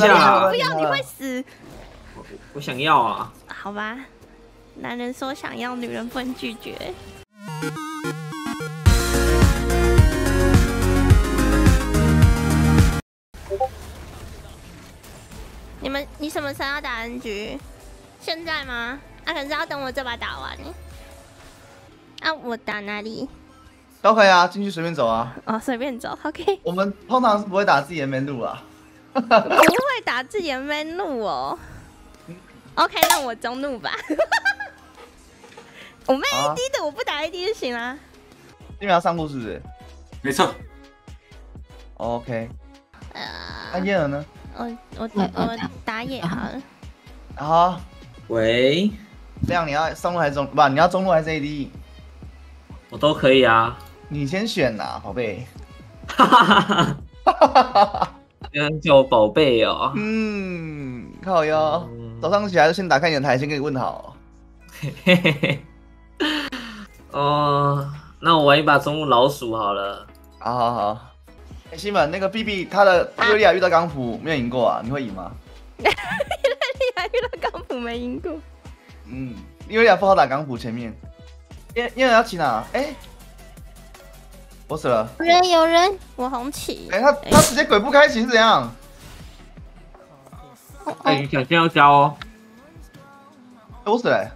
下啊啦不要，你会死。我想要啊。好吧，男人说想要，女人不能拒绝。你们，你什么时候要打 N 局现在吗？啊，可是要等我这把打完。啊，我打哪里？都可以啊，进去随便走啊。哦，随便走，OK。我们通常是不会打自己的门路啊。不会打自己的 man 路哦。OK，那我中怒吧。我妹好啊 AD 的，我不打 AD 就行啦。你们要上路是不是没错，？OK。那呃，燕儿呢？我我我打野好了。好，喂，这样你要上路还是中？不，你要中路还是 AD？我都可以啊。你先选呐，宝贝。哈 哈哈哈哈哈！叫我宝贝哦。嗯，好哟。嗯早上起来就先打开你的台，先跟你问好。嘿嘿嘿。哦，那我玩一把中路老鼠好了。好好好。哎，西门，那个 B B 他的尤利亚遇到钢普没有赢过啊？你会赢吗？你还遇到钢普没赢过？嗯，尤利亚不好打钢普前面。因因为要骑哪？哎，我死了。有人有人，我红旗。哎，他他直接鬼步开启是怎样？哎，你想先要教哦。哎我死了欸。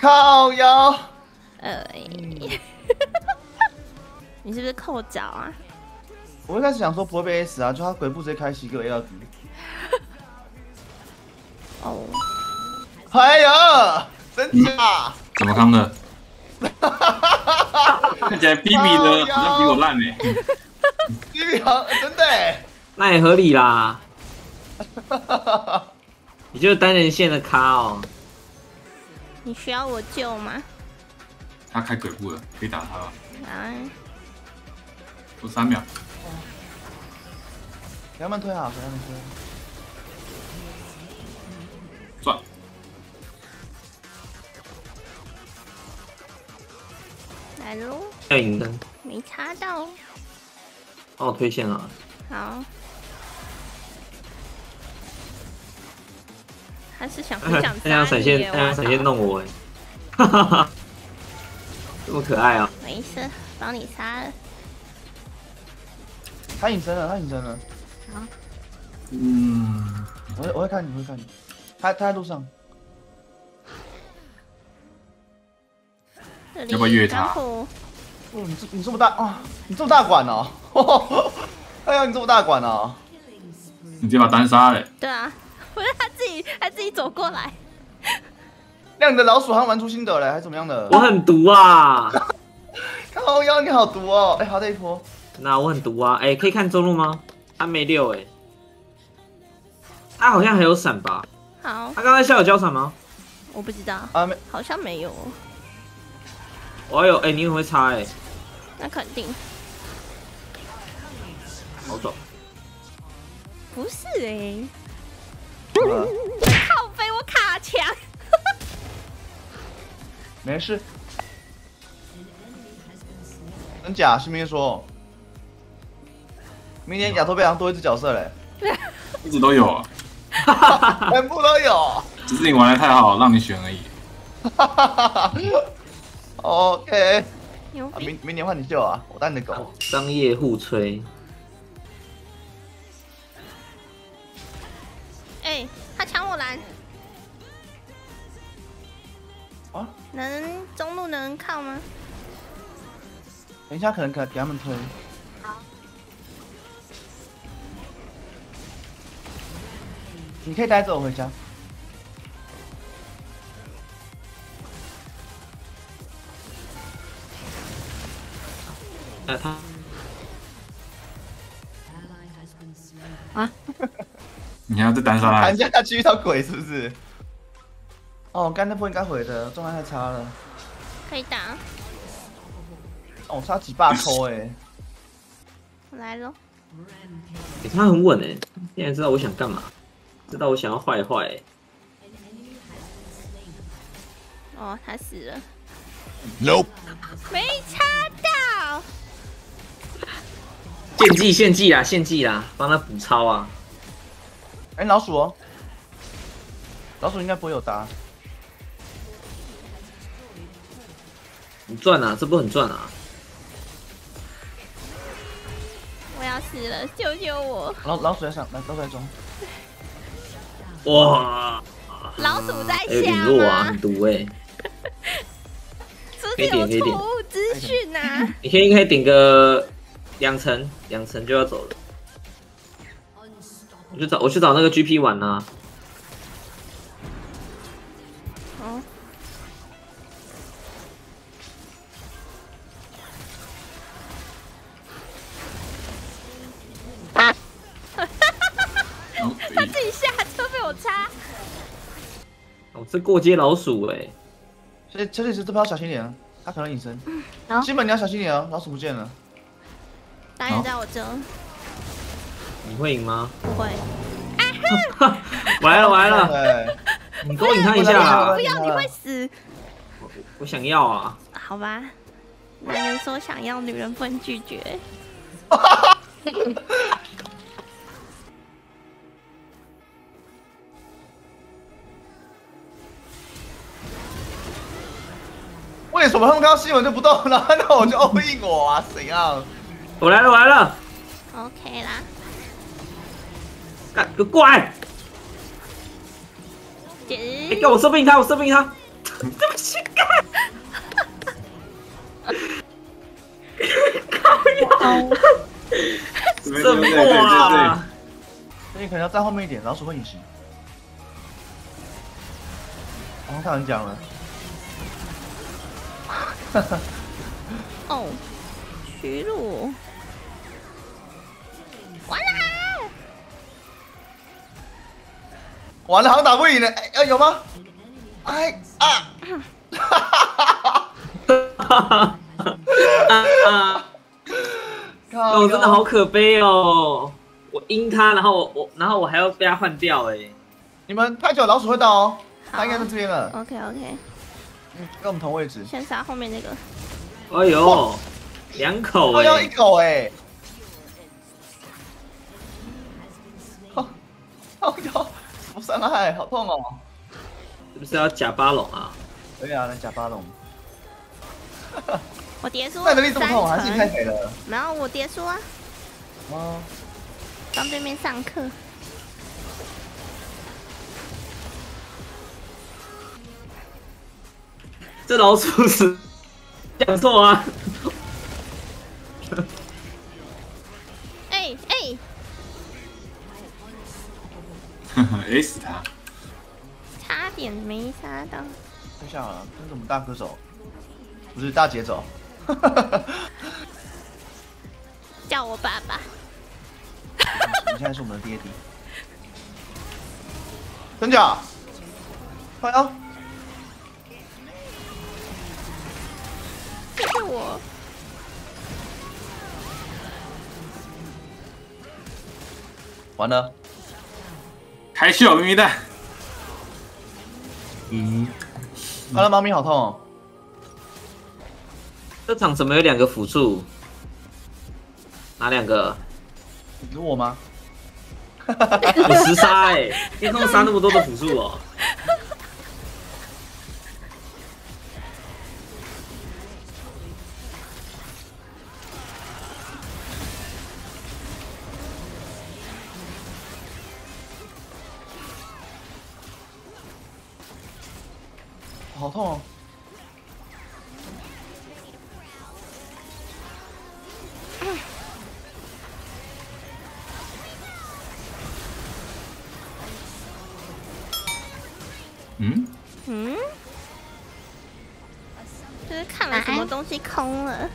靠腰。呃，你是不是扣脚啊？我一开始想说不会被 S 啊，就他鬼步直接开启给我 A 到底。哦，哎呀，真假？怎么康的？看起来 B B 的好像比我烂哎。B B 好，真的欸。那也合理啦。你就是单人线的卡哦。你需要我救吗？他开鬼步了，可以打他了。啊，我三秒，给他们推好，给他们推。来喽，要赢的，没插到。帮我推线啊。好。他是想不想大家闪现，大家闪现弄我哎。哈哈哈。这么可爱啊！没事，帮你杀了。他隐身了，他隐身了。嗯，我我会看你，我会看你。他他在路上。要不要越他哦，你这你这么大啊、你这么大管哦！哎呀，你这么大管哦！你这把单杀嘞，对啊，不 是他自己，他自己走过来。让你的老鼠好像玩出心得了，还是怎么样的？我很毒啊！靠腰，你好毒哦！哎、好的一波，那我很毒啊！哎、可以看中路吗？他没六哎、他好像还有闪吧？好，他刚才下有交闪吗？我不知道，啊没，好像没有。我有哎、你很会插哎、那肯定好走。不是哎、呃靠背我卡墙。没事。真假？是明说，明年亚托贝昂多一只角色嘞，一直都有啊，全部都有。只是你玩的太好，让你选而已。OK，啊！明明年换你救啊，我带你的狗。哦商业互吹，哎、他抢我蓝，啊，能中路能靠吗？等一下可能给给他们推。你可以带着我回家。哎、他你还要再单杀他弹，下去遇到鬼是不是？哦，刚那波应该回的，状态太差了。可以打，哦，差几把扣哎、我 来喽。欸他很稳哎、现在知道我想干嘛，知道我想要坏坏、欸。哦，他死了，Nope. 没插到。献祭献祭啦，献祭啦，帮他补超啊！哎，老鼠哦，老鼠应该不会有答。你赚啊，这波很赚啊！我要死了，救救我！老老鼠在上，来老鼠在中。哇，老鼠在下陨落啊，吗很？毒哎、是不是有可以点可以点错误资讯啊？你可以应该顶个两层，两层就要走了。我去找我去找那个 GP 玩啊，哦，哦 他自己下车被我插。我是过街老鼠哎、所以车里是这边要小心点啊，他可能隐身。好基本你要小心点啊，老鼠不见了。导演在我这，你会赢吗？不会。完了完了，对，你勾引他一下啊不！要，你会死。我想要啊！好吧，男人说想要，女人不能拒绝。为什么他们看到新闻就不动了？那我就 all in 我啊，怎样？我来了我来了，OK 啦，干个怪！姐哎、干我射不赢他，我射不赢他，对不起，干！对射不过对对对对啊！那你 可能要站后面一点，老鼠会隐形。哦，他很讲了。哦，屈辱。完了，好像打不赢了。哎、哎有吗？哎啊！啊！靠我真的好可悲哦！我阴他，然后我我然后我还要被他换掉哎！你们太久，老鼠会到哦。好他应该在这边了，OK OK，嗯，跟我们同位置。先杀后面那个。哎呦，两口我要一哎！口 哎！好，好哟，什么伤害？好痛哦！是不是要假巴龙啊？对啊，来假巴龙，我叠输那能力这么痛，还是你太层，肥了？没有我叠输啊，哦，帮对面上课。这老鼠是 讲错啊！哎 哎，呵呵 A 死他！差点没杀到。太像了，跟着我们大哥走，不是大姐走。叫我爸爸。你现在是我们的爹地，真假？快啊！这是我。完了，开秀咪咪蛋，嗯，完了，猫咪好痛哦！这场怎么有两个辅助？哪两个？是我吗？有十杀哎！天空杀那么多的辅助哦！好痛哦！嗯嗯，就是看了什么东西空了。